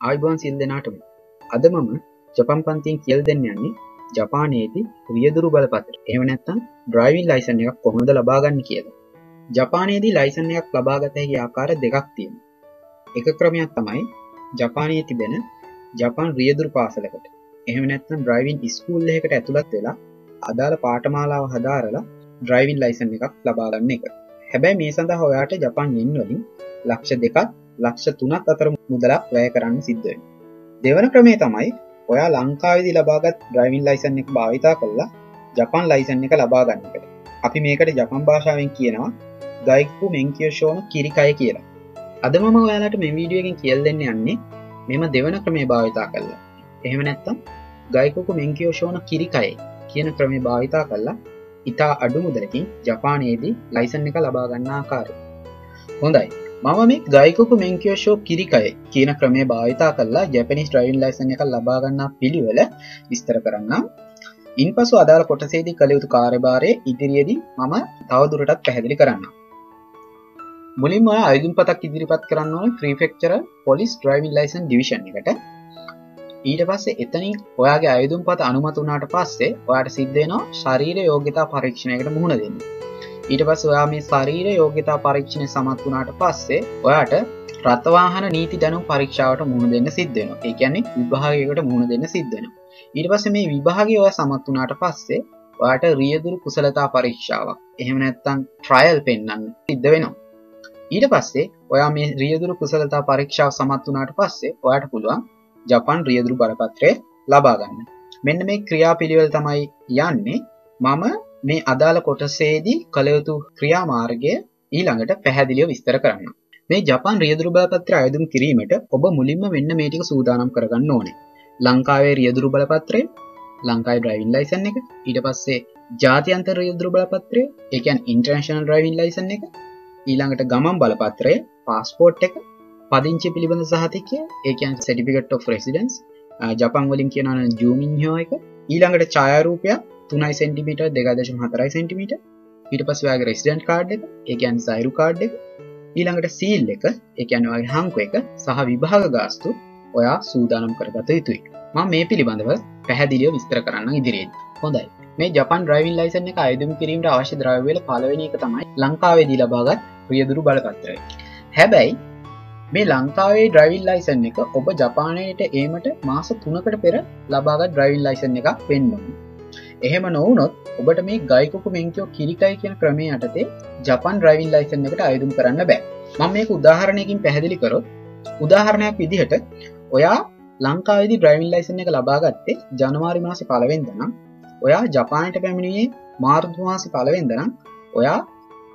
ආයිබෝන් සිල් දෙනාටම. අද මම ජපන් පන්තියෙන් කියල් දෙන්න යන්නේ ජපානයේදී රියදුරු බලපතර එම නැත්තම් ඩ්‍රයිවින් ලයිසන් එකක් කොහොඳ ලබාගන්න කියලා. ජපානයේදී ලයිසන් එකක් ලබාගත හැකි ආකාර දෙකක් තියෙන එක ක්‍රමයක් තමයි ජපානයේ තිබෙන ජපාන් රියදුරු පාසලකට. එහෙම නැත්නම් ඩ්‍රයිවින් ස්කූල් එකට ඇතුළත් වෙලා අදාළ පාටමාලාව හදාරලා ඩ්‍රයිවින් ලයිසන් එකක් ලබාගන්න එක. හැබැයි මේ සඳහා ඔයාට ජපන් යෙන් වලින් ලක්ෂ දෙකත් ලක්ෂ තුනත් අතර මුදලක් වැය කරන්න සිද්ධුවෙන් දෙවන ක්‍රමේ තමයි ඔයා ලංකාවිදි ලබාගත් ඩ්‍රයිවින් ලයිසන් එක භාවිතා කරලා ජපන් ලයිසන් එක ලබාගන්නකට අපි මේකට ජපන් භාෂාවෙන් කියනවා ගයිකු මෙංකියෝෂෝන කිරිකය කියලා. අද මම ඔයාලට මේ වීඩියෝගෙන් කියල් දෙන්න යන්නේ මෙම දෙවන ක්‍රමේ භාවිතා කරලා එහෙම නැත්තම් ගයිකුකු මෙංකියෝෂෝන කිරිකයි කියන ක්‍රමේ භාවිතා කරලා ඉතා අඩු මුදලකින් ජපානයේදී ලයිසන් එක ලබාගන්න ආකාරය. හොඳයි. මම මේ ගයිකුකු මෙංකියෝෂෝ කිරිකය කියන ක්‍රමේ භාවිතා කරලා ජැපනිස් ට්‍රයින් ලයිසන් එක ලබාගන්නා පිළිවෙල විස්තර කරන්නම්. ඉන් පසු අදාළ කොටසේදී කළ යුතු කාර්යභාරය ඉදිරියේදී මම තවදුරටත් පැහැදිලි කරන්න මුලින්ම අයදුම් පතක් ඉදිරිපත් කරන්න ඕන prefectural police driving licence division එකට. ඊට පස්සේ එතනින් ඔයාගේ අයදුම් පත අනුමත වුණාට පස්සේ ඔයාට සිද්ධයනවා ශරීර යෝගතා පරීක්ෂණයකට මුහුණ දෙන්න. ඊට පස් ඔයා මේ ශරීර යෝගතා පරීක්ෂණය සමත් වුණාට පස්සේ ඔයාට රත්තවාහන නීති දැනුම් පරීක්ෂාවට මුහුණ දෙන්න සිද්ධෙන ඒ කියන්නේ විභාගයකට මුහුණ දෙන්න සිද්ධෙන ඊට පස්ස මේ විභාගය ඔය සමත් වුණාට පස්සේ ඔයාට රියදුරු කුසලතා පරීක්ෂාවක් එහෙම නැත්තං ට්‍රයල් පෙන්න්න සිද්ධ වෙනවා. ඊට පස්සේ ඔයා මේ රියදුරු කුසලතා පරීක්ෂාව සමත් වුණාට පස්සේ ඔයාට පුළුවන් ජපන් රියදුරු බලපත්‍රය ලබාගන්න මෙන්න මේ ක්‍රියා පිළිවෙල් තමයි යන්නේ. මම මේ අදාළ කොටසේදී කළයුතු ක්‍රියාමාර්ගය ඊළඟට පැහැදිලිව විස්තර කරන්න. මේ ජපන් රියදුරු බලපත්‍ර අයදුම් කිරීමට ඔබ මුලින්ම වෙන්න මේටික සූදානම් කරගන්න ඕනේ. ලංකාවේ රියදුරු බලපත්‍රය ලංකායි ඩ්‍රයිවින් ලයිසන් එක ඊට පස්සේ ජාතියන්තර රියදුරු බලපත්‍රය එකන් ඉන්ටර්නශනල් ඩ්‍රයිවින් ලයිසන් එක ඊළඟට ගමන් බලපත්‍රය පාස්පෝට් එක පදිංචි පිළිබඳ සහතිකය ඒකන් සටිපිකට් of රෙසිඩන්ස් ජපන් වලින් කියනන ජූමින්හෝ එක ඊළඟට ඡායාරූපයක් තුනයි සෙන්ටිමිට දෙගදශම හතරයි සෙන්ටිමිට ඊට පස් වයාගේ රෙසිඩන්ට් කාඩ් එක එකන් සයිරු කාඩ් එක. ඊළඟට සීල් එක එකන් වගේ හංක එක සහ විභාග ගාස්තු ඔයා සූදානම් කරගත යුතුයි. ම මේ පිළිබඳව පැහැදිලියෝ විස්තර කරන්න ඉදිරියෙන් හොඳයි. මේ ජපන් ්‍රයිවිල් ලයිසන් එක අයදුම් කිරීමට අවශ්‍ය ද්‍රවවල පලවෙනි එක තමයි ලංකාවේදී ලබාගත් ප්‍රියදුරු බලපත්‍රය. හැබැයි මේ ලංකාවේ ඩ්‍රයිවිල් ලයිසන් එක ඔබ ජපානයට ඒමට මාස තුනකට පෙර ලබාගත් ඩ්‍රයිවිල් ලයිසන් එකක් පෙන්වන්න එහෙම නොවනොත් ඔබට මේ ගයිකොකු මෙංකෝ කිරිකයි කියන ක්‍රමය යටතේ ජපන් ්‍රයිවිල් ලයිසන් එකට අයදුම් කරන්න බෑ. මම මේක උදාහරණයකින් පැහැදිලි කරොත් උදාහරණයක් විදිහට ඔයා ලංකාවිදි ඩ්‍රයිවිල් ලයිසන් එක ලබාගත්තේ ජනවාරි මාසි පලවෙන්දනම් ඔයා ජපානයට පැමිණියේ මාර්තුමාසි පලවෙන්දනම් ඔයා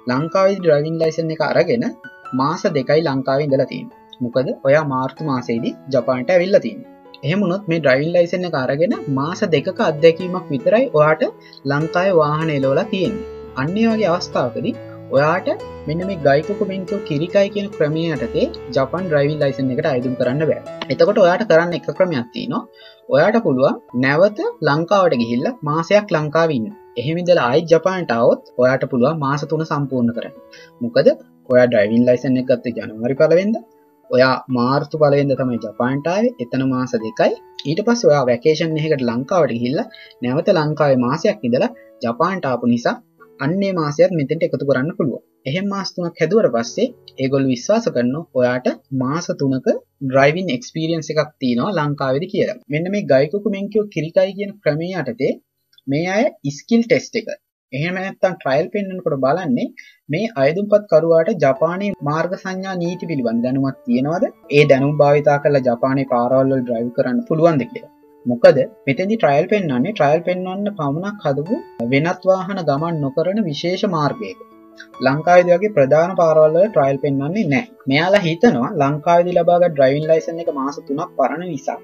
ලංකාවි ඩ්‍රයිවින් ලයිසන් එක අරගෙන මාස දෙකයි ලංකාව ඉඳලතින් මොකද ඔයා මාර්තු මාසේදී ජපානට ඇවිල්ලතින් එහෙමුණොත් මේ ඩ්‍රයිවින් ලයිසන් එක අරගෙන මාස දෙකක අත්දැකීමක් විතරයි ඔයාට ලංකාය වාහන එලෝලා තියෙන් අන්නේ වගේ අවස්ථාවකදී ඔයාට මෙන්න මේ ගයිකු මෙන්කෝ කිරිකයි කියන ක්‍රමයටතේ ජපන් ්‍රයිවිල් ලයිසන් එකට අයිදුම් කරන්න බෑ. එතකොට ඔයාට කරන්න එක ක්‍රමයක් තිනවා ඔයාට පුළුවන් නැවත ලංකාවට ගිහිල්ල මාසයක් ලංකාවන්න එහෙමිදල අයි ජපාන්ටාවත් ඔයාට පුළුවන් මාස තුන සම්පූර්ණ කරන්න. මොකද ඔයා ඩ්‍රයිවින් ලයිසන් එක ගත්ත ජනවරි පලවෙද ඔයා මාර්තු පලවෙද තමයි ජපාන්ටාව එතන මාස දෙකයි. ඊට පස් ඔයා වැකේෂන් එකට ලංකාවට හිල්ල නැවත ලංකාවේ මාසයක් ඉදලා ජපාන්ටාපු නිසා අන්නේ මාසයත් මෙතෙන්ට එකතු කරන්න පුළුව එහෙම මාස්තුනක් හැදුවට පස්සේ ඒගොල් විශ්වාස කරන්න ඔයාට මාස තුනක ඩ්‍රයිවින් එක්ස්පිරියන්ස එකක් තියනවා ලංකාවෙද කියලා. මෙන්න මේ ගයිකුකු මෙංකෝ කිරිකයි කියන ක්‍රමේ යටතේ මේ අය ඉස්කිල් ටෙස්ට එක එහෙම නැත්තම් ට්‍රයිල් පෙන්න්නකොට බලන්නේ මේ අයදුම්පත් කරුවාට ජපානයේ මාර්ග සංඥා නීති පිළිබඳ දැනුවත් තියෙනවද? ඒ දැනුම් භාවිතා කරලා ජපානයේ පාරවල්වල ඩ්‍රයිව් කරන්න පුළුවන්ද කියලා. මොකද මෙතැදි ට්‍රයිල් පෙන්න්නන්නේ ට්‍රයිල් පෙන්වන්න පමණක් හදපු වෙනත් වාහන ගමන් නොකරන විශේෂ මාර්ගයක. ලංකාවිද වගේ ප්‍රධාන පාරවල්ල ට්‍රයිල් පෙන්වන්නේ නෑ මෙයාලා හිතනවා ලංකාවිදි ලබාග ඩ්‍රයිවින් ලයිසන් එක මාස තුනක් පරණ නිසා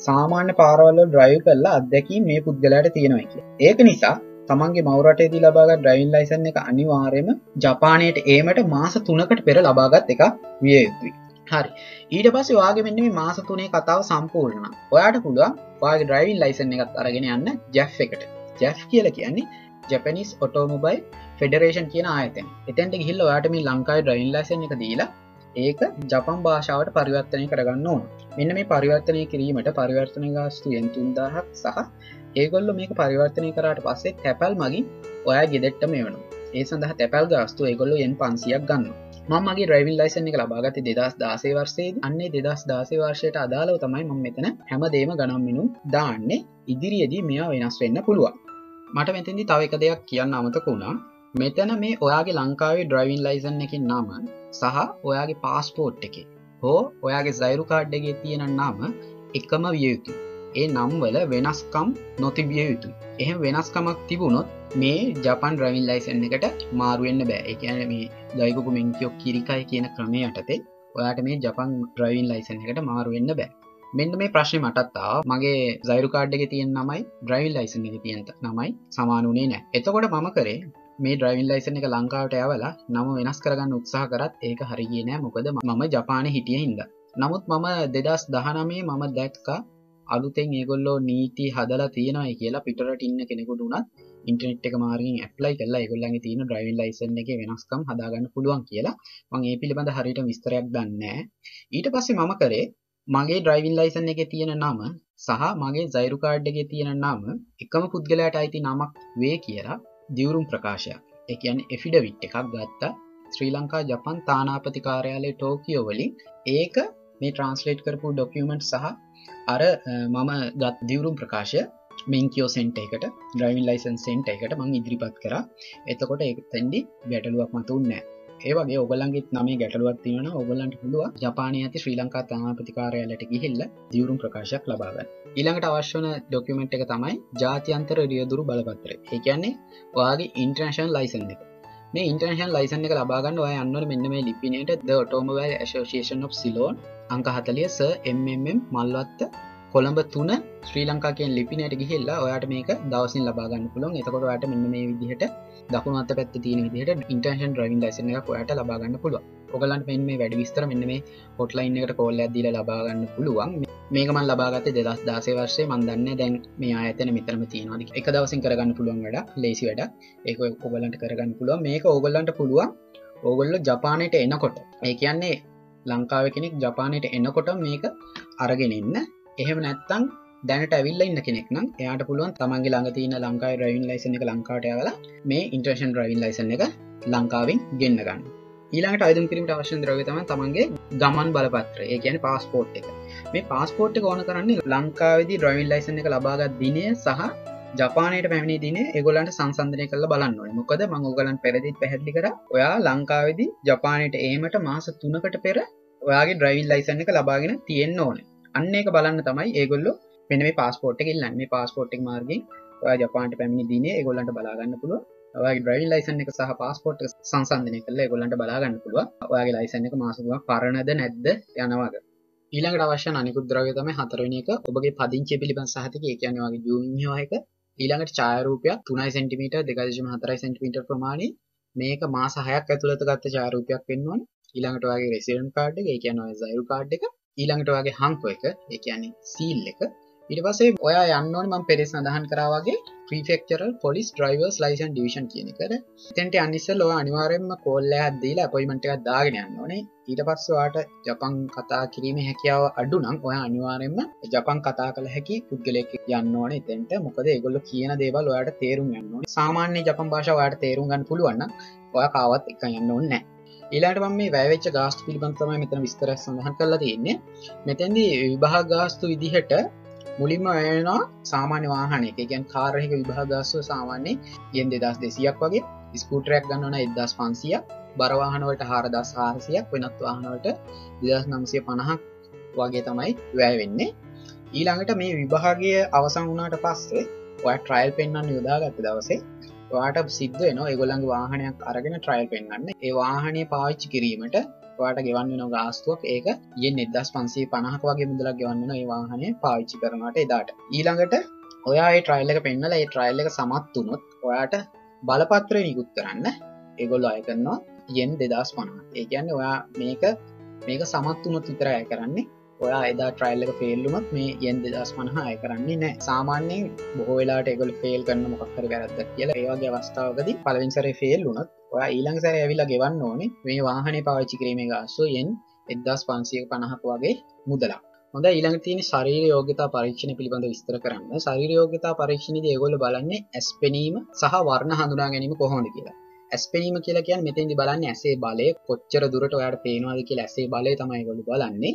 සාමාන්‍ය පාරවල්ල ඩ්‍රයිව් කරලා අත්දැකී මේ පුද්ගලයට තියෙනවා කිය ඒක නිසා තමන්ගේ මවරටේදී ලබාගත් ඩ්‍රයින් ලයිසන් එක අනිවාර්යම ජපානයට ඒමට මාස තුනකට පෙර ලබාගත් එක විය යුතුයි. හරි. ඊට පස්ස වාගේ මෙන්න මේ මාස තුනේ කතාව සම්පූර්ණ ඔයාට පුළුවන් වාගේ ඩ්‍රයිවින් ලයිසන් එකත් අරගෙන යන්න ජැෆ් එකට. ජැෆ් කියල කියන්නේ ජැපනිස් ඔටෝමොබයි ෆෙඩරේෂන් කියන ආයතෙන් එතැන්ට ගිහිල්ල ඔයාට මේ ලංකායි ඩ්‍රයින් ලයිසන් එක දීලා ඒක ජපන් භාෂාවට පරිවර්තනය කරගන්න ඕන. මෙන්න මේ පරිවර්තනය කිරීමට පරිවර්තන ගාස්තු යන්තුන්දාහක් සහ ඒගොල්ල මේක පරිවර්තනය කරට පස්සේ තැපැල් මගින් ඔයා ගෙදෙට්ට මේ වනු ඒ සඳහ තැපැල් ගාස්තු ඒගොල්ල එන් පන්සියක් ගන්න මගේ ්‍රයිවිල් ලයිසන් එක ලබාගත දෙදස් දාසේ වර්සේ අන්නේ දෙදස් දාසේ වර්ෂයට අදාලව තමයි මම මෙතන හැමදේම ගනම්මිනු දාන්නේ. ඉදිරියේදී මෙයා වෙනස් වෙන්න පුළුවන්. මට මෙතැදි තව එක දෙයක් කියන්න අමතක වුණා. මෙතන මේ ඔයාගේ ලංකාවේ ඩ්‍රයිවින් ලයිසන් එකින් නම සහ ඔයාගේ පාස්පෝට් එක හෝ ඔයාගේ සයිරු කාඩ්ඩගේ තියෙන නම එකම විය යුතු ඒ නම්වල වෙනස්කම් නොතිබිය යුතු එහෙම වෙනස්කමක් තිබුණොත් මේ ජපන් ්‍රවින් ලයිසන් එකට මාරුවෙන්න්න බෑ. එකන මේ දයිකුකු මෙංකියෝ කිරිකයි කියන ක්‍රමය යටතේ ඔයාට මේ ජපන් ්‍රවින් ලයිසන් එකට මාරුවෙන්න්න බෑ. මෙන්න මේ ප්‍රශ්නය මටත්තා මගේ සයිරුකාඩ් එක තියෙන් නමයි ඩ්‍රයිල් ලයිසන් එක තියන්ත නමයි සමානුනේ නෑ. එතකොට මම කරේ මේ ඩ්‍රයිවිල් ලයිසන එක ලංකාවට ඇවලා නම වෙනස් කරගන්න උත්සාහ කරත් ඒක හරිගේ නෑ. මොකද මම ජපාන හිටිය හින්ද. නමුත් මම දෙදස් දහනමේ මම දැක්කා අලුතෙන් ඒගොල්ලෝ නීති හදලා තියෙනයි කියලා පිටරට ඉන්න කෙනෙකුට උනත් ඉන්ටනෙට් එක මාර්ගින් ඇප්ලයි කල්ලා ඒගොල්ලන්ගේ තියෙන ඩ්‍රයිවිල් ලයිසන් එක වෙනස්කම් හදාගන්න පුළුවන් කියලා මං ඒ පිළිබඳ හරිට විස්තරයක් දන්නේ ඊට පස්සේ මම කරේ මගේ ඩ්‍රයිවිල් ලයිසන් එක තියෙන නම සහ මගේ සයිරුකාඩ් එක තියෙන නම එකම පුද්ගලයට අයිති නමක් වේ කියලා දියවරුම් ප්‍රකාශයක්. එකන් එෆිඩවිට් එකක් ගත්තා. ශ්‍රී ලංකා ජපන් තානාපති කාර්යාලය ටෝකියෝ වලින්. ඒක මේ ට්‍රන්ස්ලේට් කරපු ඩොකියමෙන්ට් සහ අර මම ගත් දියවරුම් ප්‍රකාශය මෙංකියෝ සෙන්ට එකට ඩ්‍රයිවින් ලයිසන් සෙන්ට එකට මං ඉදිරිපත් කර. එතකොට ඒ තැන්ඩි ගැටලුවක් මතුන්නෑ ඒවගේ ඔගලන්ගේ නම ගැටලුවත් තියෙන ඔගලන්ට පුළුව ජපානය ඇති ශ්‍රී ලංකා තාමාපතිකාරයාලට ගිහිල්ල දියවරුම් ප්‍රකාශයක් ලබාගන්න ඊළඟට අවශ්‍යන ඩොක්කමෙන්ට් එක තමයි ජාතියන්තර රියදුරු බලපත්‍ර ඒ කියන්නේ ඔයාගේ ඉන්ටර්නශන් ලයිසන් එක. මේ ඉන්ටර්නශන් ලයිසන් එක ලබාගන්න ඔය අන්නට මෙන්න මේ ලිපිනයට. ද ටෝමවල් ඇසෝසිේෂන් of සිලෝන් අංක හතලිය ස එම්ම් මල්වත්ත කොළඹ තුන ශ්‍රී ලංකාකෙන් ලිපිනයට ගිහිල්ලා ඔයාට මේක දවසින් ලබාගන්න පුළොන් එතකොට ට මෙන්න මේ විදිහට දකුණු අත පැත්ති තියෙන විදිහට ඉන්ටර්ෂන් ්‍රවින් ලයිසන එක ඔයාට ලබාගන්න පුළුව ඔගලන්ට මෙන් මේ වැඩි විස්තර මෙන්න මේ හොට්ලයින් එකට කොල්ල ඇදදිල ලබාගන්න පුළුවන්. මේකමන් ලබාගත දෙදස් දාසේ වර්සේ මන්දන්න දැන් මේ අතන මිතරම තියෙනවාද එක දවසින් කරගන්න පුළුවන් වැඩ ලේසි වැඩ ඒක ඔගලන්ට කරගන්න පුළුව මේක ඕගොල්ලන්ට පුළුවන්. ඕගොල්ල ජපානයට එනකොට. ඒ කියන්නේ ලංකාව කෙනෙක් ජපානයට එන්නකොට මේක අරගෙන ඉන්න එහෙම නැත්තං දැනට ඇවිල්ල ඉන්න කෙනෙක් නම් එයාට පුළුවන් තමන්ගේ ළඟ තියන ලංකායි රයින් ලයිසන එක ලංකාට ඇවල මේ ඉන්ටර්ෂන් රයින් ලයිසන එක ලංකාවෙන් ගෙන්න්න ගන්න. ඊළඟට අයුම් කිරීමට අවශ්‍ය ද්‍රව තම තමන්ගේ ගමන් බලපත්‍ර ඒ කියන පාස්පෝට් එක. මේ පාස්පෝට් ඕන කරන්නේ ලංකාවදි ඩ්‍රයිවිල් ලයිසන එක ලබාගත් දිනය සහ ජපානයට පැමිණි දින ඒගොලන්ට සංසන්ධනය කළ බලන්න මොකද මංගෝගලන් පෙරදිත් පැහැදිලි කර ඔයා ලංකාවෙදි ජපානයට ඒමට මාස තුනකට පෙර ඔයාගේ ඩ්‍රයිවිල් ලයිසන්න එක ලබාගෙන තියෙන්න්න ඕන. අන්න එක බලන්න තමයි ඒගොල්ලො මෙන මේ පාස්පෝට් එක ලන්න මේ පාස්පෝට්ක් මාර්ගින් ඔයා ජපාන්ට පැමිණි දිනේ ඒගොල්ලන්ට බලාගන්න පුළුව ඔයාගේ ඩ්‍රයිවිල් ලයිසන් එක සහ පාස්පෝට් සංසන්ධනය කළ ගොල්ලන්ට බලාගන්න පුළුව ඔයාගේ ලයිසන් එක මාසුව පරණද නැද්ද යනවාග. ඊළඟට අවශ්‍ය අනිකුද්‍රවය තම හතරවන එක. ඔබගේ පදිංචි පිළිබඳ සහතික කියන වගේ ජූනියෝයක ඊළඟට චාරූපයක් තුනයි සෙන්ටිමීට දෙකදශම හතරයි සෙන්ටිමීට ප්‍රමාණි මේක මාස හයක් ඇතුළත ගත්ත චාරූපයක් පෙන්වන ඊළඟට වගේ රෙසිරන් කාඩ් එක කියන සයිරු කාඩ් එක. ඊළඟට වගේ හංකෝ එක ඒ කියන්නේ සීල් එක. ඊට පස්සේ ඔයා යන්න ඕනේ මම පෙරේ සඳහන් කරා වගේ prefectural police drivers licence division කියන එකට. එතෙන්ට යන්න ඉස්සෙල්ලා ඔයා අනිවාර්යයෙන්ම කෝල් එකක් දීලා අපොයින්ට්මන්ට් එකක් දාගෙන යන්න ඕනේ. ඊට පස්සේ ඔයාට ජපන් කතා කිරීමේ හැකියාව අඩු නම් ඔයා අනිවාර්යයෙන්ම ජපන් කතා කළ හැකි පුද්ගලයෙක් යන්න ඕනේ එතෙන්ට. මොකද ඒගොල්ලෝ කියන දේවල් ඔයාට තේරුම් ගන්න ඕනේ. සාමාන්‍ය ජපන් භාෂාව ඔයාට තේරුම් ගන්න පුළුවන් නම් ඔයා කාවත් එක්ක යන්න ඕනේ නැහැ. ඊලාට මම මේ වැෑවෙච්ච ගාස්තු පිළිබඳතම මෙතන විස්තර සඳහන් කරලා තියන්නේ. මෙතැදි විභා ගාස්තු විදිහට මුලින්ම වෙනවා සාමාන්‍ය වාහනය ගැන් කාරයක විභාගස්ව සාමාන්‍ය යෙන් දෙදස් දෙසියක් වගේ. ස්කූටරයක් ගන්නවන එදස් පන්සිය බරවාහනවට හාරදස් හාරසියක්. වෙනත් වාහනවට දෙදස් නම්සය පණහක් වගේ තමයි වැෑ වෙන්නේ. ඊළඟට මේ විභාගය අවසං වුණට පස්සේ ඔය ට්‍රයිල් පෙන්න්න යොදාගත්ත දවසේ වාට සිද්ධ න ඒගොලඟ වාහනයක් අරගෙන ට්‍රයිල් පෙන්න්න ඒ වාහනය පාවිච්චි කිරීමට වාට ගෙවන්න නො ගාස්තුවක් ඒක ය නිදස් පන්සේ පණහක වගේ මුදලක් ගෙවන්න ඒ වාහනය පාවිච්චි කරනට එදාට. ඊළඟට ඔයා ට්‍රයිල් එක පෙන්නල ඒ ට්‍රයිල් එක සමත් වනොත් ඔයාට බලපත්‍රය නිකුත් කරන්න ඒගොල්ල අය කරනවා යෙන් දෙදස් පනා ඒකන්න ඔයා මේක මේක සමත් වනොත් විතර අය කරන්නේ. ඔයා එදා ට්‍රයිල් එක ෆෙල්ලුමත් මේ යෙන් දෙදස් පනහා අය කරන්නේ නෑ. සාමාන්‍යයෙන් බොහෝ වෙලාට එගොල් ෆෙල් කරන්න මොක්කර කරත්ද කියලා. ඒවාගේ අවස්ථාවකද පලවින්සරේ ෆෙල් වුනත් ඔයා ඊළං සැර ඇවිලා ගෙවන්න ඕනේ මේ වාහනේ පාවිච්චි කිරීමේ ගස්සු යෙන් එදදාස් පන්සිය පණහක වගේ මුදලා හොඳ ඊළඟ තියෙන ශරීර යෝගතා පරීක්ෂණ පිළිබඳ විස්තර කරන්න. ශරීර යෝගතා පරීක්ෂණයේදී ඒගොල්ලෝ බලන්නේ ඇස් පෙනීම සහ වර්ණ හඳුනා ගැනීම කොහොමද කියලා. ඇස් පෙනීම කියලා කියන්නේ මෙතෙන්දි බලන්නේ ඇසේ බලය කොච්චර දුරට ඔයාලට පේනවද කියලා ඇසේ බලය තමයි ඒගොල්ලෝ බලන්නේ.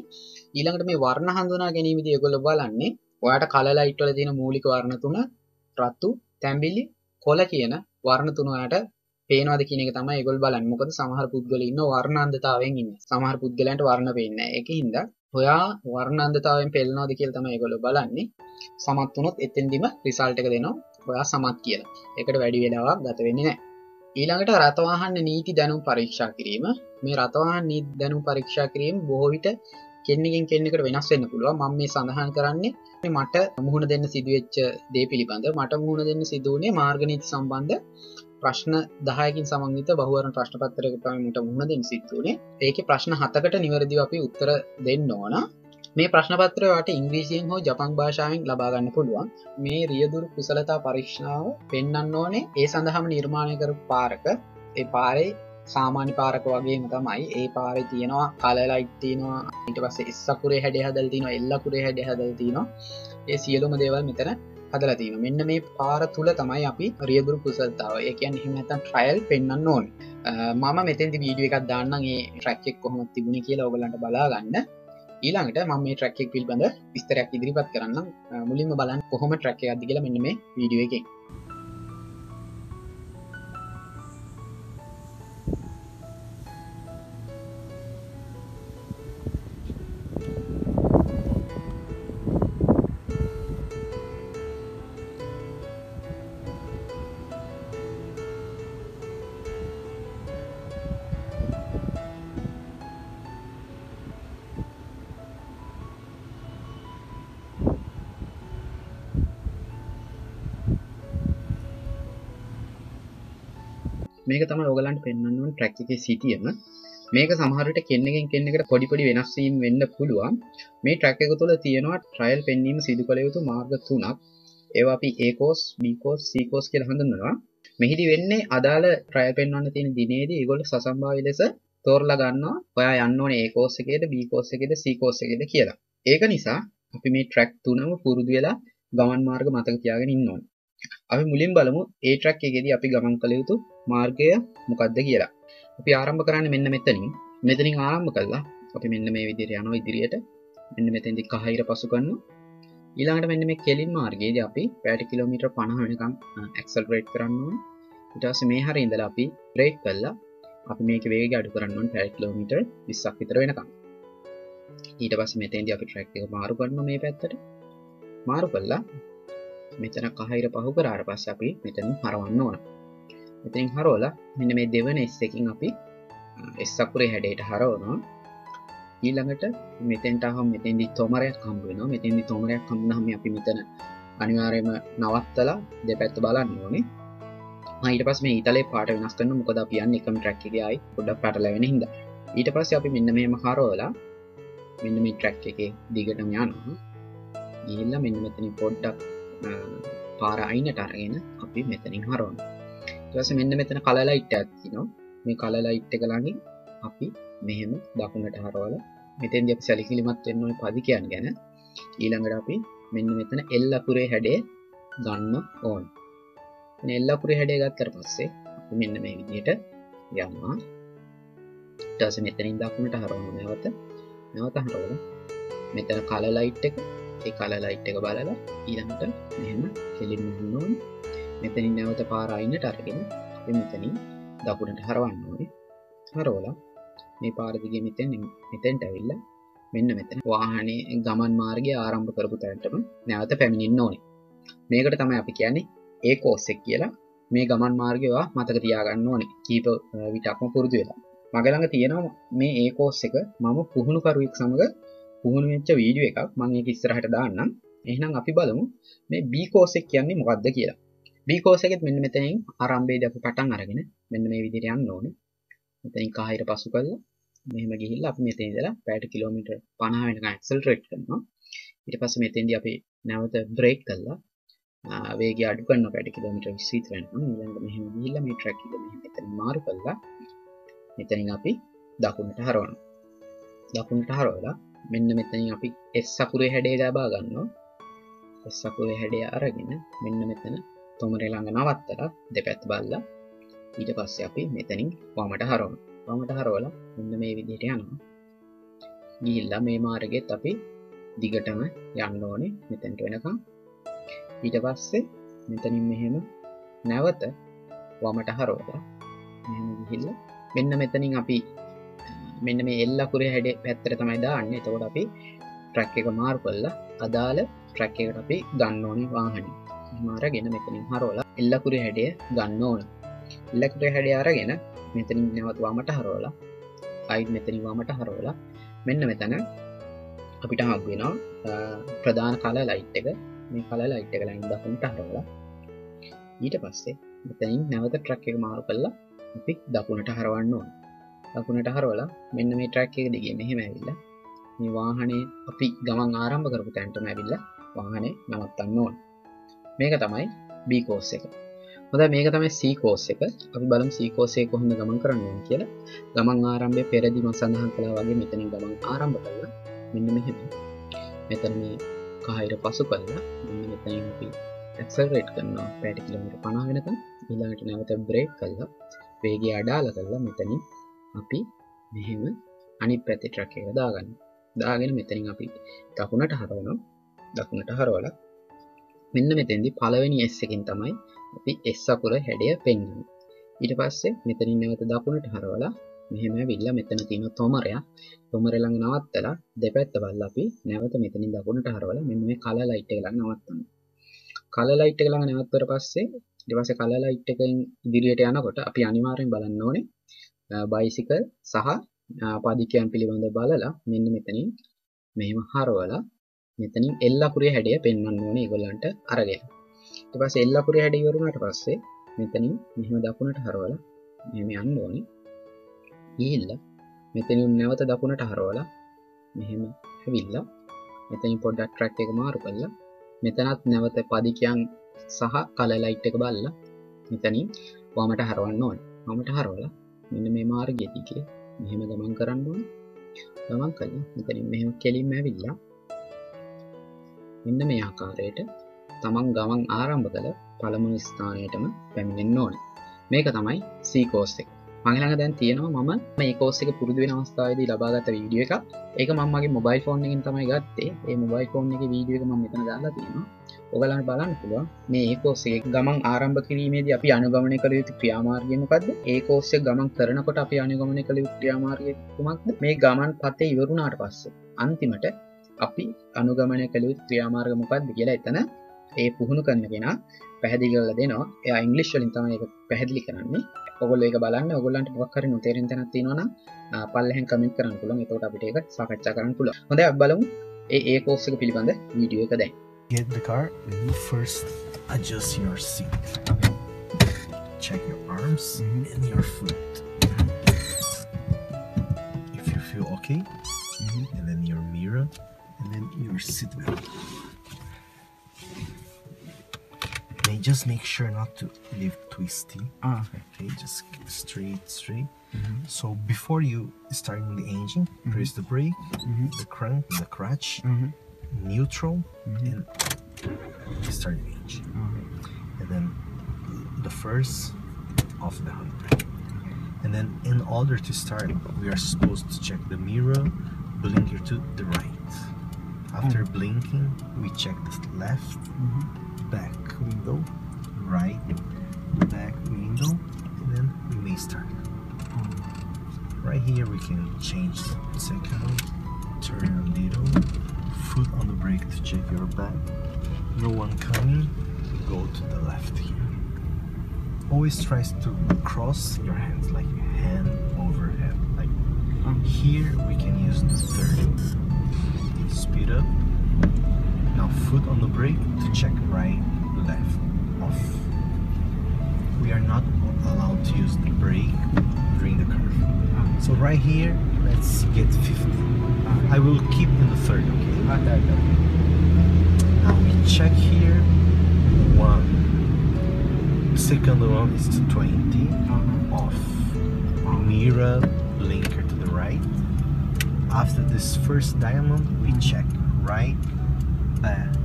ඊළඟට මේ වර්ණ හඳුනා ගැනීමේදී ඒගොල්ලෝ බලන්නේ ඔයාට කලර් ලයිට් වල තියෙන මූලික වර්ණ තුන රතු, තැඹිලි, කොළ කියන වර්ණ තුන ඔයාට පේනවාද කියන එක තමයි ඒගොල්ලෝ බලන්නේ. මොකද සමහර පුද්ගලයෝ ඉන්න වර්ණ අන්ධතාවයෙන් ඉන්නේ. සමහර පුද්ගලයන්ට වර්ණ පේන්නේ නැහැ. ඒකින්ද ඔයා වර්ණ අන්ධතාවයෙන් පෙළනවාද කියලා තමයි ඒගොල්ලෝ බලන්නේ. සමත් වුණොත් එතෙන්දිම රිසල්ට් එක දෙනවා. ඔයා සමත් කියලා. ඒකට වැඩි වෙලාවක් ගත වෙන්නේ නැහැ. ඊළඟට රථවාහන නීති දැනුම් පරීක්ෂා කිරීම. මේ රථවාහන නීති දැනුම් පරීක්ෂා කිරීම බොහෝ විට කෙන්නකින් කෙන්නකට වෙනස් වෙන්න පුළුවන්. මම මේ සඳහන් කරන්නේ මට මුහුණ දෙන්න සිදුවෙච්ච දේ පිළිබඳ. මට මුහුණ දෙන්න සිදුවනේ මාර්ග නීති සම්බන්ධ ප්‍රශ්න දහයකින් සමන්විත බහුවරණ ප්‍රශ්න පත්තරක තමයි මට මුහුණ දෙන්න සිදුවනේ ඒකේ ප්‍රශ්න හතකට නිවැරදිව අපි උත්තර දෙන්න ඕන. මේ ප්‍රශ්නපත්‍රය වට ඉංග්‍රීසියෙන් හෝ ජපන් භාෂාවෙන් ලබාගන්න පුළුවන්. මේ රියදුරු කුසලතා පරීක්ෂණාව පෙන්න්න ඕනේ. ඒ සඳහම නිර්මාණය කර පාරක ඒ පාරේ සාමාන්‍ය පාරක වගේම තමයි ඒ පාරේ තියෙනවා කලලයිට් තියෙනවා. ඊට පස්සේ ඉස්සකුරේ හැඩ හදල් තියෙනවා එල්ලකුරේ හැඩ හදල් තියෙනවා ඒ සියලුම දේවල් මෙතන හදලා තියෙන මෙන්න මේ පාර තුළ තමයි අපි රියදුරු කුසල්තාව. ඒ කියන් එහෙමනතන් ට්‍රයිල් පෙන්න්න ඕන්. මම මෙතැදි වීඩිය එකක් දාන්නගේ ට්‍රක්ෙක් කොහොම තිබුණ කියලා ඔගලන්ට බලාගන්න. ඊළඟට ම මේ ට්‍රක්ෙක් පිල්බඳ විස්තරයක් ඉදිරිපත් කරන්න මුලින්ම බලන් කොහොම ට්‍රක්ය අදදිගල මෙන්න මේ වීඩියෝ එකෙන් මේක තම ඔගලන්ට පෙන්න්නවන් ට්‍රක් එක සිටියම. මේක සමහරට කෙන්නෙන් කෙන්නෙකට පොඩිපොඩි වෙනස්වීම් වෙන්න පුළුවන්. මේ ට්‍රක් එක තුළ තියෙනවා ට්‍රයිල් පෙන්වීම සිදු කළ යුතු මාර්ග තුනක්. ඒවා අපි ඒකෝස් බිකෝස් සීකෝස් කියල හඳන්නවා මෙහිදි වෙන්නේ අදාළ ට්‍රය පෙන්වන්න තියෙන දිනේදී ඒගොල සසම්භාවි ලෙස තෝරලා ගන්නවා. ඔයා යන්න ඕනේ ඒකෝස් එකේද බීකෝස් එකේද සීකෝස් එකේද කියලා. ඒක නිසා අපි මේ ට්‍රැක් තුනම පුරුදු වෙලා ගමන් මාර්ග මතක තියාගෙන ඉන්න ඕනේ. අපි මුලින් බලමු ඒ ට්‍රක් එකේදී අපි ගමන් කළ යුතු මාර්ගය මොකක්ද කියලා. අපි ආරම්භ කරන්න මෙන්න මෙතනින්. මෙතනින් ආරම්භ කළා. අපි මෙන්න මේ විදිහට යනවා ඉදිරියට. මෙන්න මෙතෙන්දි කහිර පසු කරනවා ඊළඟට මෙන්න මේ කෙලින් මාර්ගයේදී අපි පැයට කිලෝමීටර් 50 වෙනකම් ඇක්සලරේට් කරන්න ඕනේ. ඊට පස්සේ මේ හරිය ඉඳලා අපි බ්‍රේක් කළා. අපි මේක වේගය අඩු කරන්න ඕනේ පැය කිලෝමීටර් 20ක් විතර වෙනකම් ඊට පස්සේ මෙතෙන්දී අපි ට්‍රැක් එක මාරු කරනවා මේ පැත්තට. මාරු කළා. මෙතන කහිර පහු කරාට පස්ස අපි මෙතනින් හරවන්න ඕන. මෙතින් හරෝල මෙන්න මේ දෙවන එස් එකින් අපි එස්සකුරේ හැඩයට හරවනවා. ඊළඟට මෙතෙන්ට හම් මෙතෙන්දි තොමරයක් හම්බුවෙන මෙතෙන්දි තොමරයක් හම්නහම අපි මෙතන අනිවාරයම නවත්තලා දෙපැත්ත බලන්න ඕනේ. ඊට පස් මේ ඉතලේ පාට වෙනස් කරන්න මොකද අපියන්න එකම ට්‍රැක්කගේයි පොඩ්ඩ පටලවෙන හිද ඊට පස්ස අපි මෙන්න මේම හරෝලා මෙන්න මේ ට්‍රැක් එක දිගටම යනවා. ගිල්ල මෙන්න මෙතනි පොඩ්ඩක් පාර අයිනට අරගෙන අපි මෙතනින් හරෝන් ටස මෙන්න මෙතන කලලයිට් ඇත්තිනවා මේ කලලයිට්ට කලාගින් අපි මෙහෙම දකුණට හරවල මෙතෙන් අපි සැලිකිලිමත් වෙන්නවයි පදිකයන් ගැන. ඊළඟට අපි මෙන්න මෙතන එල්ලකුරේ හැඩේ ගන්න ඕන්. එල්ලකුරේ හැඩේ ගත්තර පස්සේ අපි මෙන්න මේ විදියට යම්වා ටස මෙතනින් දකුණට හරවන නැවත නැවත හරවල මෙතන කලලයිට් එක ඒ කල ලයිට් එක බලලා ඊළඟට මෙහෙම කෙලින් මුහුණෝන් මෙතනින් නැවත පාරයින්නට අරගෙන අපි මෙතනින් දකුණට හරවන්න ඕනේ. හරෝලා මේ පාරදිගේ මෙතෙන් මෙතෙන්ට ඇවිල්ලා මෙන්න මෙතන වාහනේ ගමන් මාර්ගය ආරම්භ කරපු තැනටම නැවත පැමිණෙන්න ඕනේ. මේකට තමයි අපි කියන්නේ ඒ කෝස් එක කියලා. මේ ගමන් මාර්ගයවා මතක තියාගන්න ඕනේ. කීප විටක්ම පුරුදු වෙලා. මගළඟ තියෙනවා මේ ඒ කෝස් එක මම පුහුණු කරුවෙක් සමඟ පුහුණු වෙච්ච වීඩියෝ එකක් මම ඒක ඉස්සරහට දාන්නම්. එහෙනම් අපි බලමු මේ B කෝස් එක කියන්නේ මොකක්ද කියලා. B කෝස් එකෙත් මෙන්න මෙතනින් ආරම්භයේදී අපි පටන් අරගෙන මෙන්න මේ විදිහට යන්න ඕනේ. මෙතනින් කාහිර පසු කරලා මෙහෙම ගිහිල්ලා අපි මෙතන ඉඳලා පැයට කිලෝමීටර් 50 වෙනකන් ඇක්සලරේට් කරනවා. ඊට පස්සේ මෙතෙන්දී අපි නැවත බ්‍රේක් කළා වේගය අඩු කරනවා පැයට කිලෝමීටර් 20 විතර යනවා ඊළඟට මෙහෙම ගිහිල්ලා මේ ට්‍රැක් එක මෙහෙම මෙතන මාරු කළා මෙතනින් අපි දකුණට හරවනවා. දකුණට හරෝලා මෙන්න මෙතනින් අපි එස් සකුරේ හැඩේ ලබා ගන්නවා. එස් සකුරේ හැඩේ අරගෙන මෙන්න මෙතන තොමරේ ළඟ නවත්තලා දෙපැත්ත බල්ලා ඊට පස්සේ අපි මෙතනින් වමට හරවන වමට හරවල මෙන්න මේ විදිහට යනවා. ගිහිල්ලා මේ මාර්ගෙත් අපි දිගටම යන්න ඕනේ මෙතැන්ට වෙනකම්. ඊට පස්සේ මෙතනින් මෙහෙම නැවත වමට හරෝලා ගිහිල්ල මෙන්න මෙතනින් අපි මෙන්න මේ එල්ලකුරේ හැඩ පැත්තර තමයි දාන්න. එතකොට අපි ට්‍රක් එක මාරු කල්ලා අදාළ ට්‍රක් එකට අපි ගන්න ඕනි වාහන. මාර ගෙන මෙතනින් හරෝලා එල්ලකුරේ හැඩිය ගන්න ඕන. එල්ලකුරේ හැඩිය අරගෙන මෙතනින් නැවතුවාමට හරෝලා අයිත් මෙතනිවාමට හරෝලා මෙන්න මෙතන අපිට හක්වෙනවා ප්‍රධාන කල ලයිට් එක. මේ කල ලයිට් එක ලයින් දකුණට හරෝලා ඊට පස්සේ මෙතනින් නැවත ට්‍රක් එක මාරු කල්ලා අපි දකුණට හරවන්න ඕන. දකුණට හරවලා මෙන්න මේ ට්‍රක් එක දිගේ මෙහෙම ඇවිල්ලා මේ වාහනේ අපි ගමන් ආරම්භ කරපු තැන්ටම ඇවිල්ලා වාහනේ නවත්තන්න ඕන. මේක තමයි බීකෝස් එක. හොද මේක තමයි සීකෝස් එක. අපි බලම් සීකෝසේ කොහොඳ ගමන් කරන්න ඕන කියලා. ගමන් ආරම්භය පෙරදිම සඳහන් කලා වගේ මෙතනින් ගමන් ආරම්භ කරලා මෙන්න මෙහෙම. මෙතන මේ කහිර පසු කල්ලා මෙන්න මෙතනින් අපි ඇක්සල්රේට් කරනවා. පැටි කිලමිට පනා වෙනක ඉලාට නැවත බ්‍රේක් කල්ලා වේගේ අඩාල කල්ලා මෙතනින් අපි මෙහෙම අනි පැති ට්‍රක් එක දාගන්න. දාගෙන මෙතනින් අපි දකුණට හරවනම් දකුණට හරවල මෙන්න මෙතැදි පළවෙනි එස් එකින් තමයි අපි එස්සකුර හැඩිය පෙන්න්න ඊට පස්සේ මෙතනින් නැවත දකුණට හරවලා මෙහෙම විල්ල මෙතන තියෙන තොමරයක් තොමරළඟ නවත්තලා දෙපැත්ත බල්ල අපි නැවත මෙතනින් දකුණට හරවල මෙන්න මේ කල ලයිට් එක ළඟ නවත්තන්න කල ලයිට් එක ළඟ නැවත්තර පස්සේ ඊට පස්සේ කල ලයිට් එකෙන් ඉදිරියට යනකොට අපි අනිවාර්යෙන් බලන්න ඕනේ බයිසිකල් සහ පාදිකයන් පිළිබඳ බලලා මෙන්න මෙතනින් මෙහෙම හරවලා මෙතනින් එල්ලකුරේ හැඩය පෙන්වන්න ඕනේ ඒගොල්ලන්ට අරගෙන. ඊට පස්සේ එල්ලකුරේ හැඩය ඉවරුණාට පස්සේ මෙතනින් මෙහෙම දකුණට හරවලා මෙහෙම යන්න ඕනේ. ගිහිල්ලා මෙතනින් නැවත දකුණට හරවලා මෙහෙම ඇවිල්ලා මෙතනින් පොඩ්ඩක් ට්‍රැක් එක මාරු කරලා මෙතනත් නැවත පදිකයන් සහ කල ලයිට් එක බල්ලා මෙතනින් වමට හරවන්න ඕනේ. වමට හරවලා මෙන්න මේ මාර්ගය දිගේ මෙහෙම ගමන් කරන්න ඕන. ගමන් කළා. මෙතනින් මෙහෙම කෙලින්ම ඇවිල්ලා මෙන්න මේ ආකාරයට තමන් ගමන් ආරම්භ කළ පළමුණු ස්ථානයටම පැමිණෙන්න ඕන. මේක තමයි සීකෝස් එක. මඟළඟ දැන් තියෙනවා මම මේ කෝස් එක පුරුදු වෙන අවස්ථාවේදී ලබාගත වීඩියෝ එක ඒක මමගේ මොබයිල් ෆෝන් එකෙන් තමයි ගත්තේ. ඒ මොබයිල් ෆෝන් එක වීඩියෝ එක මම මෙතන දාලා තියෙනවා. ඔගලන්ට බලන්න පුළුවන්. මේ ඒකෝස්සේ ගමන් ආරම්භ කිරීමේදී අපි අනුගමනය කළ යුතු ක්‍රියාමාර්ගය මොකක්ද ඒ කෝස්සේ ගමන් කරනකොට අපි අනුගමනය කළ යුතු ක්‍රියාමාර්ගය කුමක්ද? මේ ගමන් පතේ ඉවරුණාට පස්සේ අන්තිමට අපි අනුගමනය කළ යුතු ක්‍රියාමාර්ග මොකක්ද කියලා එතන ඒ පුහුණු කරන කෙනා පැහැදිලි කරලා දෙනවා. එයා ඉංග්ලිෂ් වලින් තමයි ඒක පැහැදිලි කරන්නේ. ඔගොල්ලෝ ඒක බලන්න. ඔයගොල්ලන්ට මොකක් හරි නොතේරෙන තැනක් තියෙනවා නම් පල්ලෙහෙන් කමෙන්ට් කරන්න පුළුවන්. එතකොට අපිට ඒක සාකච්ඡා කරන්න පුළුවන්. හොඳයි අපි බලමු. ඒ ඒ කෝස් එක පිළිබඳ වීඩියෝ එක දැන්. Get in the car, you first adjust your seat. Check your arms mm-hmm. and your foot. If you feel okay, mm-hmm. and then your mirror, and then your seat belt. And just make sure not to leave twisty. Ah, Okay, just keep straight, straight. Mm-hmm. So before you starting the engine, press the brake, the crank, the clutch, neutral, mm-hmm. and start the engine. And then the first off the handbrake. And then in order to start, we are supposed to check the mirror, blinker to the right. After mm. blinking, we check the left, mm-hmm. back window, right, back window, and then we may start. Mm. Right here we can change the second, turn a little, foot on the brake to check your back. No one coming, go to the left here. Always tries to cross your hands like hand over hand. Like here we can use the third. Speed up. Now foot on the brake to check right, left, off. We are not allowed to use the brake during the curve. So right here, let's get 50. I will keep in the third, okay? Now we check here. One. Second one is to 20. Uh-huh. Off. Mirror, blinker to the right. After this first diamond, we mm-hmm. check right, back,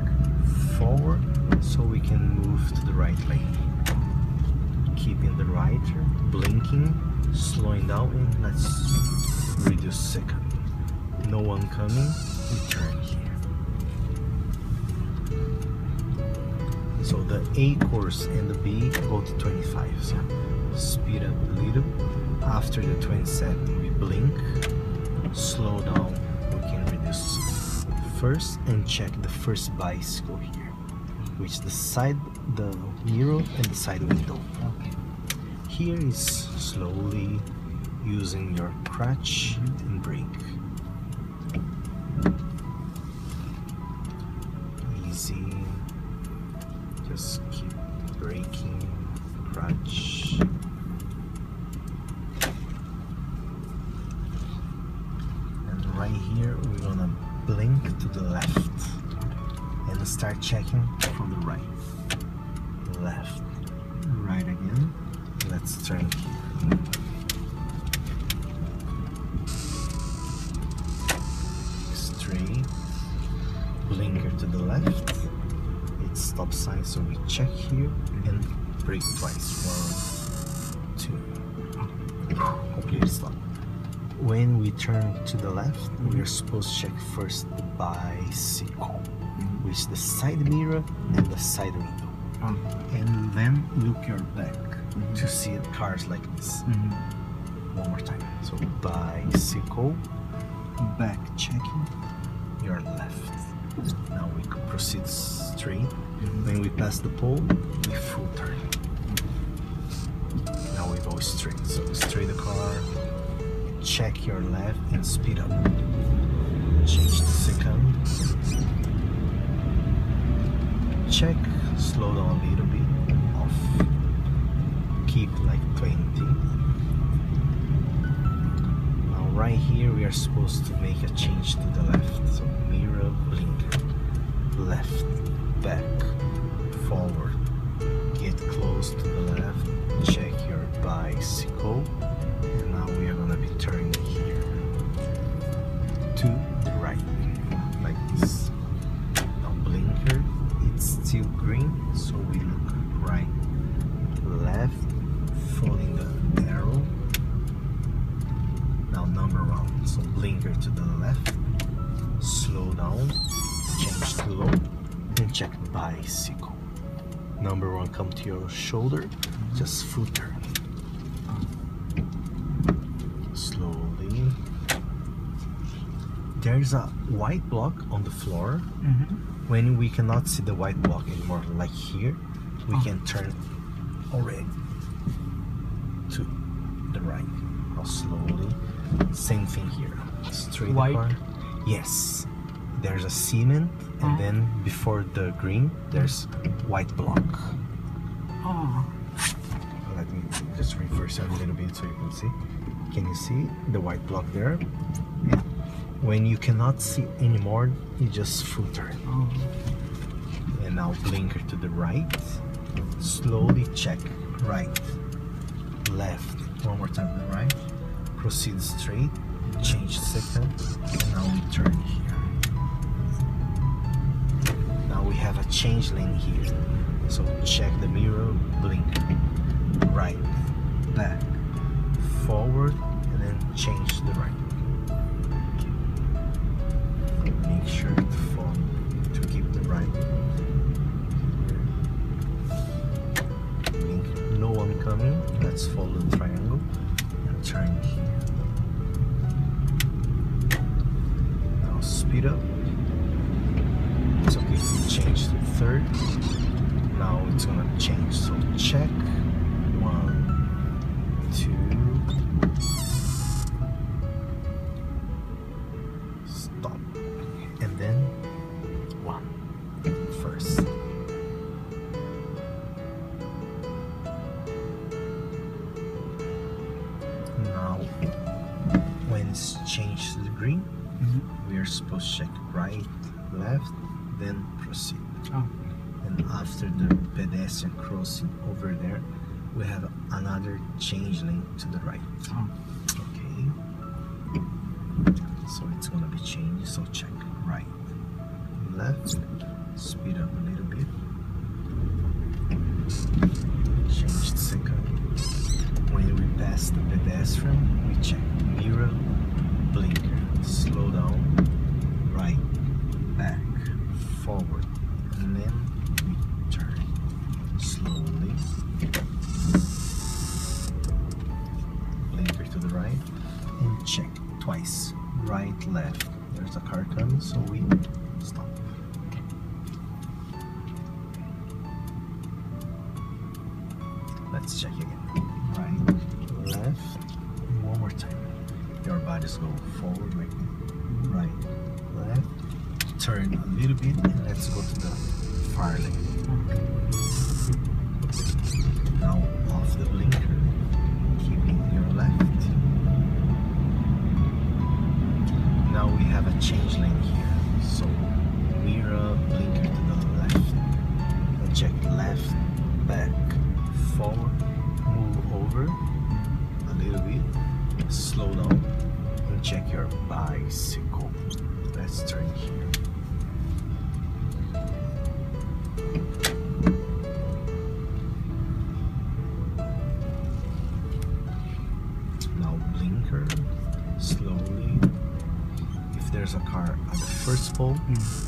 forward, so we can move to the right lane. Keeping the right, blinking, slowing down, and let's reduce second. No one coming, we turn here. So the A course and the B go to 25. So speed up a little. After the 27, we blink. Slow down. We can reduce first and check the first bicycle here, which the side, the mirror, and the side window. Okay. Here is slowly using your crutch and brake. Checking from the right. Left, right again. Let's turn. Straight, blinker to the left. It's stop sign, so we check here and brake twice. One, two. Completely stop. When we turn to the left, we are supposed to check first the bicycle, which the side mirror and the side window Oh. and then look your back mm-hmm. to see cars like this. Mm-hmm. One more time. So bicycle, back checking, your left. Now we proceed straight. Mm-hmm. When we pass the pole, we full turn. Now we go straight. So straight the car, check your left and speed up. Change the second. Check, slow down a little bit, off. Keep like 20. Now right here we are supposed to make a change to the left. So mirror, blinker, left, back, forward. Get close to the left, check your bicycle. Your shoulder, just foot turn. Slowly. There's a white block on the floor mm-hmm. when we cannot see the white block anymore, like here, we Oh. can turn already to the right. Now slowly. Same thing here. Straight White? car. Yes. There's a cement, and Oh. then before the green, there's white block. Oh. Let me just reverse it a little bit so you can see. Can you see the white block there? Yeah. When you cannot see anymore, you just full turn. Oh. and now blinker to the right slowly check right left one more time to the right proceed straight change second and now we turn here now we have a change lane here so check the mirror blink, right back forward and then change to the right make sure to follow to keep the right Link, no one coming. Let's follow the triangle and turn here. Now speed up. It's okay change to third. Now it's gonna change. So check. One, two. Crossing over there, we have another change lane to the right. Oh. Okay. so it's gonna be changed so check right left speed up a little bit change the second when we pass the pedestrian we check mirror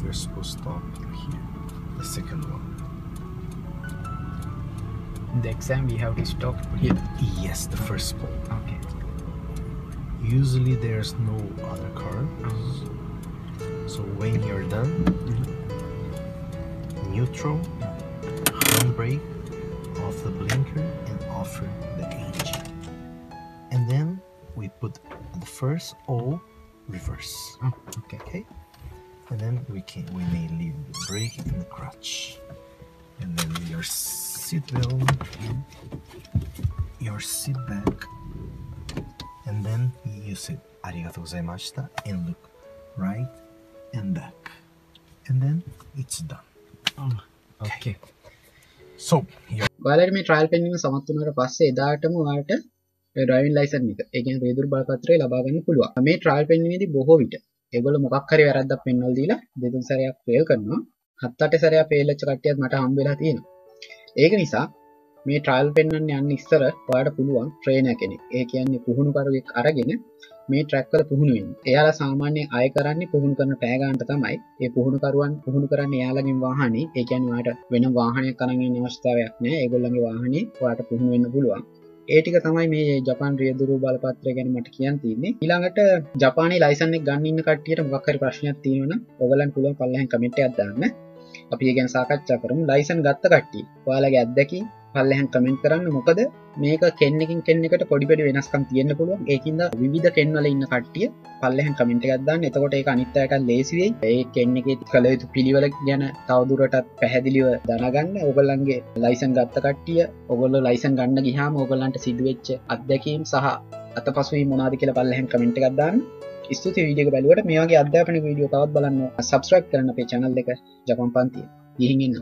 you're supposed to stop here. The second one. The exam we have to stop here? Yes the first pole okay. Usually there's no other car mm-hmm. so when you're done mm-hmm. neutral handbrake off the blinker and offer the engine and then we put the first O reverse. Oh, okay. Okay and then we can we may leave the brake and the clutch and then your seat belt your seat back. And then you say arigatou gozaimashita and look right and back. And then it's done. Okay. So ඔයාලට මේ trial පෙන්වීම සමත් වුණාට පස්සේ එදාටම ඔයාලට driving licence එක ඒ කියන්නේ රියදුරු බලපත්‍රය ලබා ගන්න පුළුවන්. මේ ට්‍රයිල් පෙන්වීමේදී බොහෝ විට ඒගොල්ලෝ මොකක් හරි වැරද්දක් පෙන්වලා දීලා දෙතුන් සැරයක් ෆේල් කරනවා. හත් අට සැරයක් ෆේල් වෙච්ච කට්ටියත් මට හම්බ වෙලා තියෙනවා. ඒක නිසා මේ ට්‍රයිල් පෙන්වන්න යන්න ඉස්සර ඔයාලට පුළුවන් ට්‍රේනර් කෙනෙක්. ඒ කියන්නේ පුහුණුකරුවෙක් අරගෙන මේ ට්‍රැක් වල පුහුණු වෙන්න. එයාලා සාමාන්‍යයෙන් අය කරන්නේ පුහුණු කරන පෑ ගන්නට තමයි. ඒ පුහුණුකරුවන් පුහුණු කරන්නේ එයාලගෙන් වාහනේ. ඒ කියන්නේ ඔයාලට වෙන වාහනයක් අරන් යන්න අවස්ථාවක් නැහැ. ඒගොල්ලන්ගේ වාහනේ ඔයාලට පුහුණු වෙන්න පුළුවන්. ඒ ටික තමයි මේ ජපාන් රියදුරු බලපත්‍රය ගැන මට කියන්න තියෙන්නේ. ඊළඟට ජපානයේ ලයිසන් එක ගන්න ඉන්න කට්ටියට මොකක් හරි ප්‍රශ්නයක් තියෙනවා නම් ඔයගලන් පුළුවන් පල්ලෙහාන් කමෙන්ට් එකක් දාන්න. අපි ඒ ගැන සාකච්ඡා කරමු. ලයිසන් ගත්ත කට්ටිය ඔයාලගේ අත්දැකීම් පල්ලෙහන් කමෙන්ට් කරන්න. මොකද මේක කෙන්නෙකින් කෙන්නෙකට පොඩිපඩි වෙනස්කම් තියෙන්න්න පුළුවන්. ඒකින්ද විධ කෙන්වල ඉන්න කට්ටිය පල්ලෙහන් කමෙන්ට් ගත්දන්න එතකොට ඒ අනිත්තයක ලේසිවෙයි. ඒ කෙන්නෙක කළ යුතු පිළිවල ගැන තවදුරටත් පැහැදිලිව දනගන්න. ඔගොල්ලන්ගේ ලයිසන් ගත්ත කට්ටිය ඔගොල්ල ලයිසන් ගන්න ගිහාම ඔගොල්ලන්ට සිදුවච්ච අත්දැකීම් සහ අත පසුවී මොනාද කියලා පල්ලහෙන් කමෙන්ට් ගත්දාන්න ස්තුති වීඩියක බලුවට. මේගේ අධ්‍යාපන වීඩියෝ තවත් බලන්න සබස්්‍රක් කරන අපේ චනල් එක ජපන් පන්තිය. ගිහිගන්න